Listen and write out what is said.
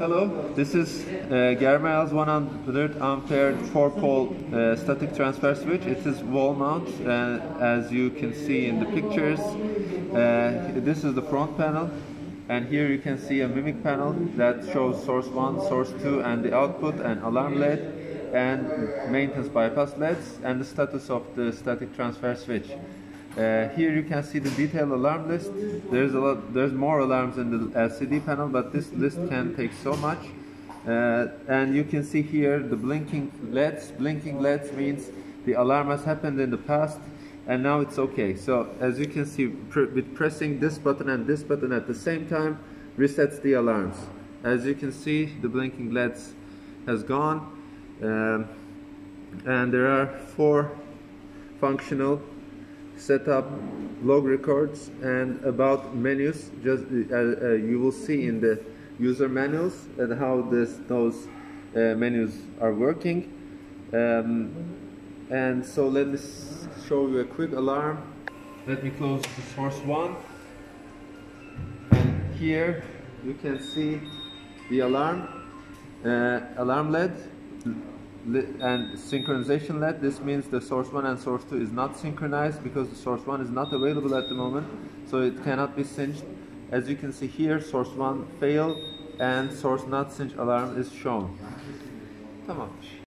Hello, this is uh, Germarel's 100 ampere 4 pole uh, static transfer switch. It is wall mount uh, as you can see in the pictures. Uh, this is the front panel and here you can see a mimic panel that shows source 1, source 2 and the output and alarm LED and maintenance bypass LEDs and the status of the static transfer switch. Uh, here you can see the detailed alarm list. There's a lot, there's more alarms in the LCD panel, but this list can take so much. Uh, and you can see here the blinking LEDs. Blinking LEDs means the alarm has happened in the past and now it's okay. So as you can see, pr with pressing this button and this button at the same time, resets the alarms. As you can see, the blinking LEDs has gone. Um, and there are four functional setup log records and about menus just uh, uh, you will see in the user manuals and how this those uh, menus are working. Um, and so let me show you a quick alarm. Let me close the source one. And here you can see the alarm uh, alarm LED and synchronization LED. This means the source 1 and source 2 is not synchronized because the source 1 is not available at the moment, so it cannot be synced. As you can see here, source 1 failed and source not sync alarm is shown. Tamam.